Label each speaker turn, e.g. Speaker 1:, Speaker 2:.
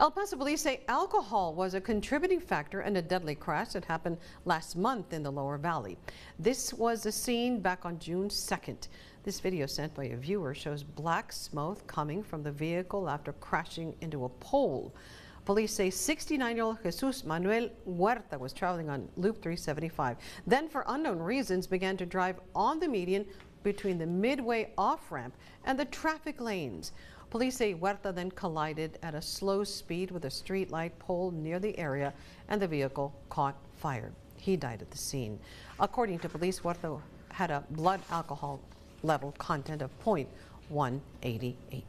Speaker 1: El Paso police say alcohol was a contributing factor in a deadly crash that happened last month in the lower valley. This was the scene back on June 2nd. This video sent by a viewer shows black smoke coming from the vehicle after crashing into a pole. Police say 69-year-old Jesus Manuel Huerta was traveling on Loop 375. Then, for unknown reasons, began to drive on the median between the midway off-ramp and the traffic lanes. Police say Huerta then collided at a slow speed with a street light pole near the area and the vehicle caught fire. He died at the scene. According to police, Huerta had a blood alcohol level content of 0.188.